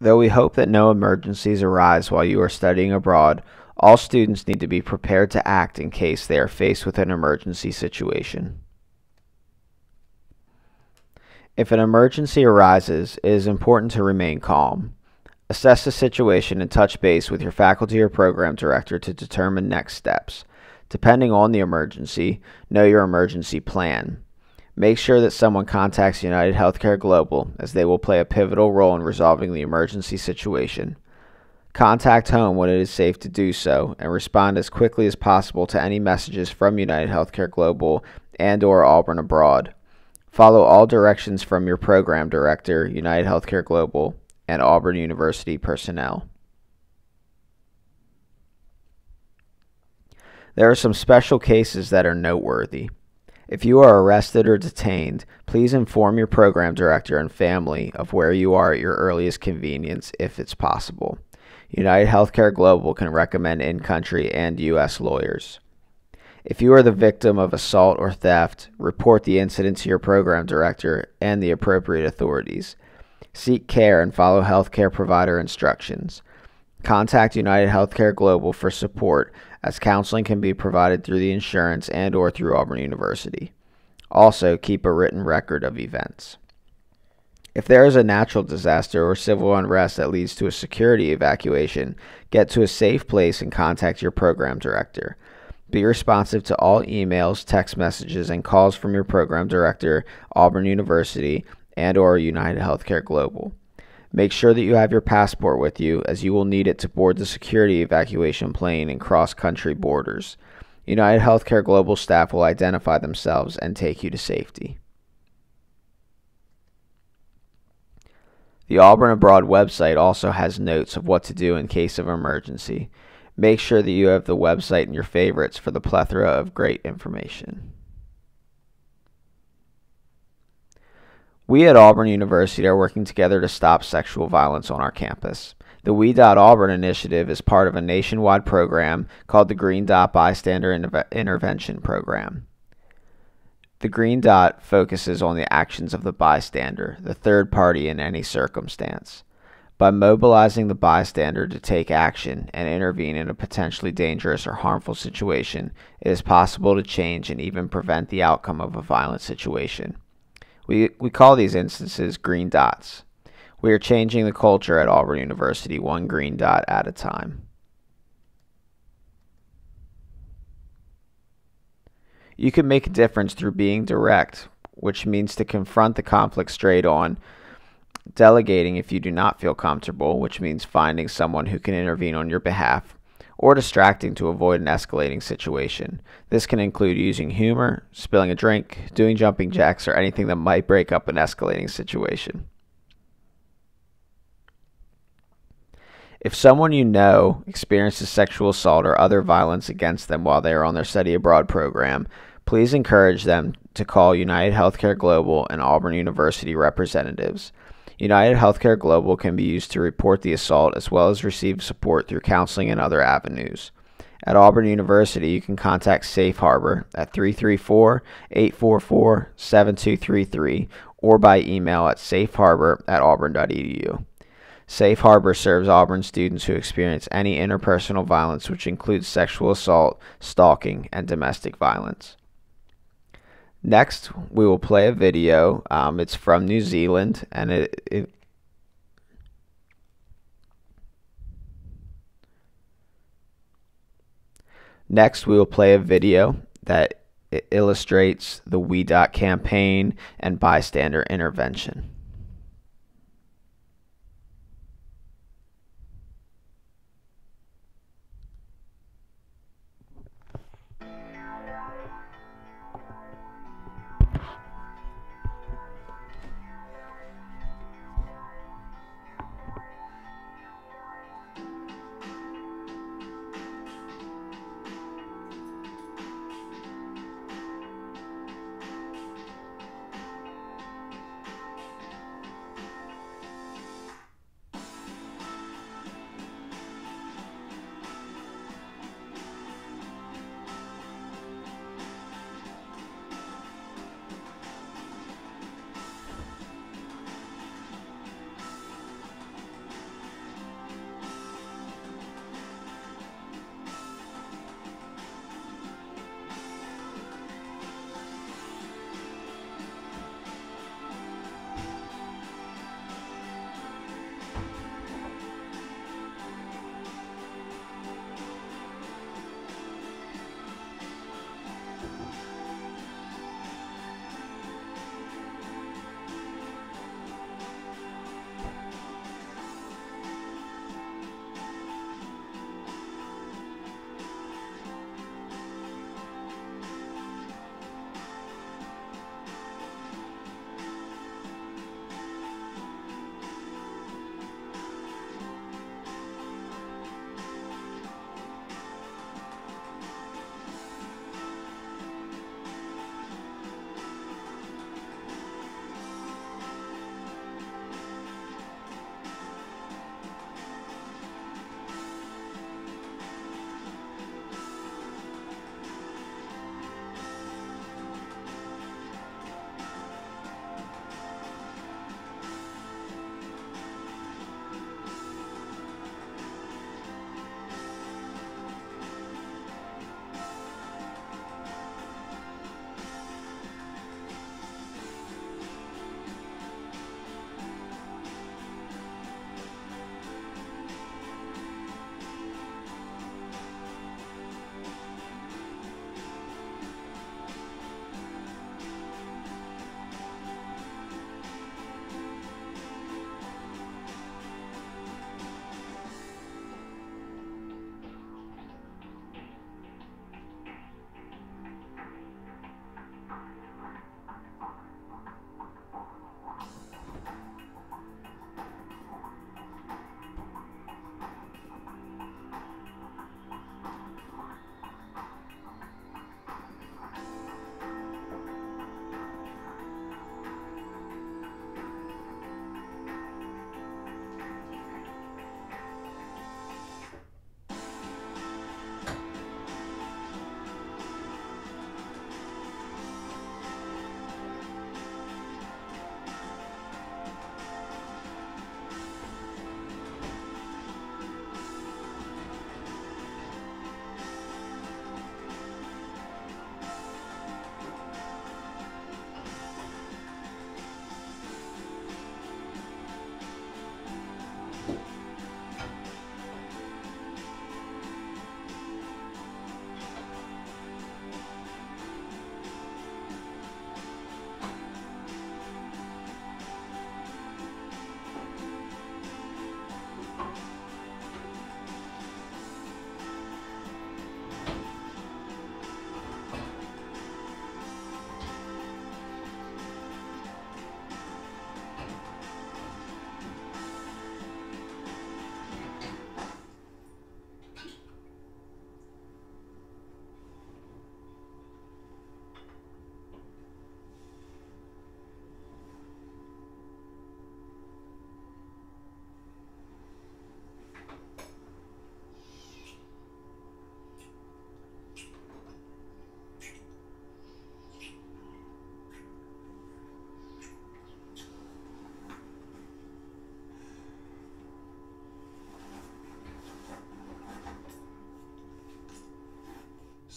Though we hope that no emergencies arise while you are studying abroad, all students need to be prepared to act in case they are faced with an emergency situation. If an emergency arises, it is important to remain calm. Assess the situation and touch base with your faculty or program director to determine next steps. Depending on the emergency, know your emergency plan. Make sure that someone contacts United Healthcare Global as they will play a pivotal role in resolving the emergency situation. Contact home when it is safe to do so and respond as quickly as possible to any messages from United Healthcare Global and or Auburn Abroad. Follow all directions from your program director, United Healthcare Global, and Auburn University personnel. There are some special cases that are noteworthy. If you are arrested or detained, please inform your program director and family of where you are at your earliest convenience if it's possible. United Healthcare Global can recommend in country and U.S. lawyers. If you are the victim of assault or theft, report the incident to your program director and the appropriate authorities. Seek care and follow healthcare provider instructions. Contact United Healthcare Global for support as counseling can be provided through the insurance and or through Auburn University. Also, keep a written record of events. If there is a natural disaster or civil unrest that leads to a security evacuation, get to a safe place and contact your program director. Be responsive to all emails, text messages, and calls from your program director, Auburn University, and or United Healthcare Global. Make sure that you have your passport with you as you will need it to board the security evacuation plane and cross country borders. United Healthcare Global staff will identify themselves and take you to safety. The Auburn Abroad website also has notes of what to do in case of emergency. Make sure that you have the website in your favorites for the plethora of great information. We at Auburn University are working together to stop sexual violence on our campus. The We Dot Auburn initiative is part of a nationwide program called the Green Dot Bystander Intervention Program. The Green Dot focuses on the actions of the bystander, the third party in any circumstance. By mobilizing the bystander to take action and intervene in a potentially dangerous or harmful situation, it is possible to change and even prevent the outcome of a violent situation. We, we call these instances green dots. We are changing the culture at Auburn University one green dot at a time. You can make a difference through being direct, which means to confront the conflict straight on delegating if you do not feel comfortable, which means finding someone who can intervene on your behalf, or distracting to avoid an escalating situation. This can include using humor, spilling a drink, doing jumping jacks, or anything that might break up an escalating situation. If someone you know experiences sexual assault or other violence against them while they are on their study abroad program, please encourage them to call United Healthcare Global and Auburn University representatives. United Healthcare Global can be used to report the assault as well as receive support through counseling and other avenues. At Auburn University, you can contact Safe Harbor at 334 844 7233 or by email at safeharbor at auburn.edu. Safe Harbor serves Auburn students who experience any interpersonal violence, which includes sexual assault, stalking, and domestic violence. Next, we will play a video. Um, it's from New Zealand, and it, it Next, we will play a video that illustrates the We Dot campaign and bystander intervention.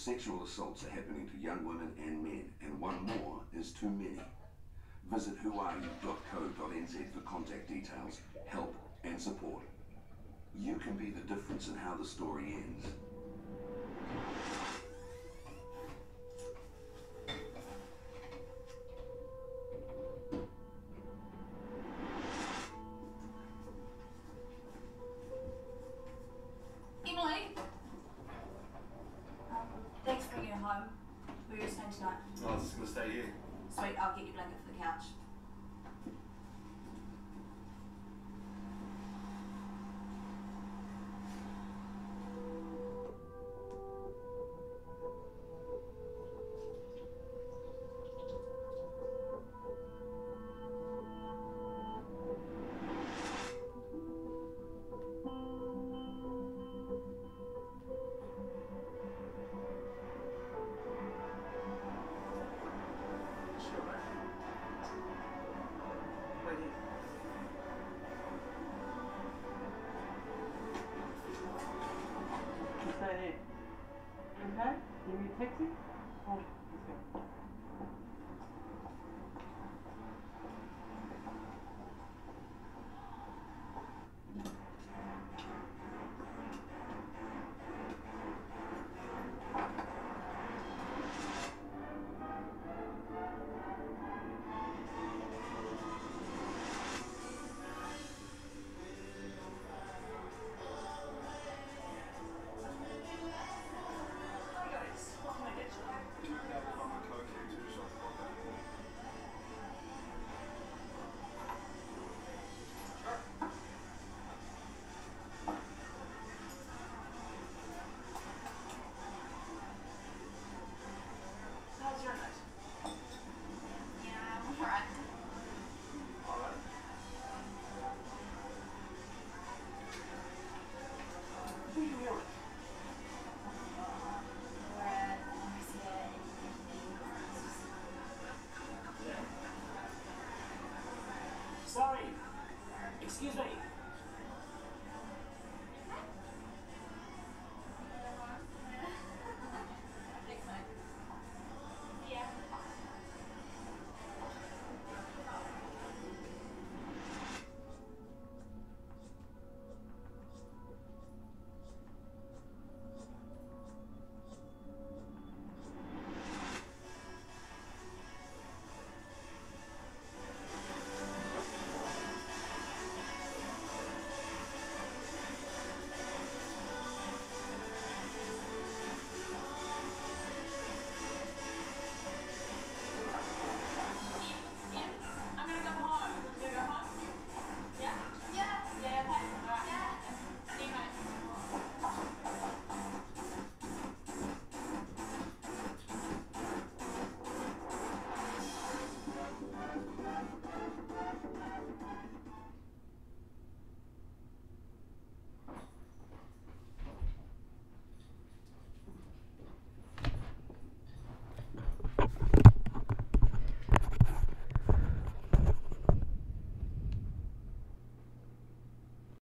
Sexual assaults are happening to young women and men, and one more is too many. Visit whoareyou.co.nz for contact details, help, and support. You can be the difference in how the story ends. Are you? I was just going to stay here. Sweet, I'll get your blanket for the couch.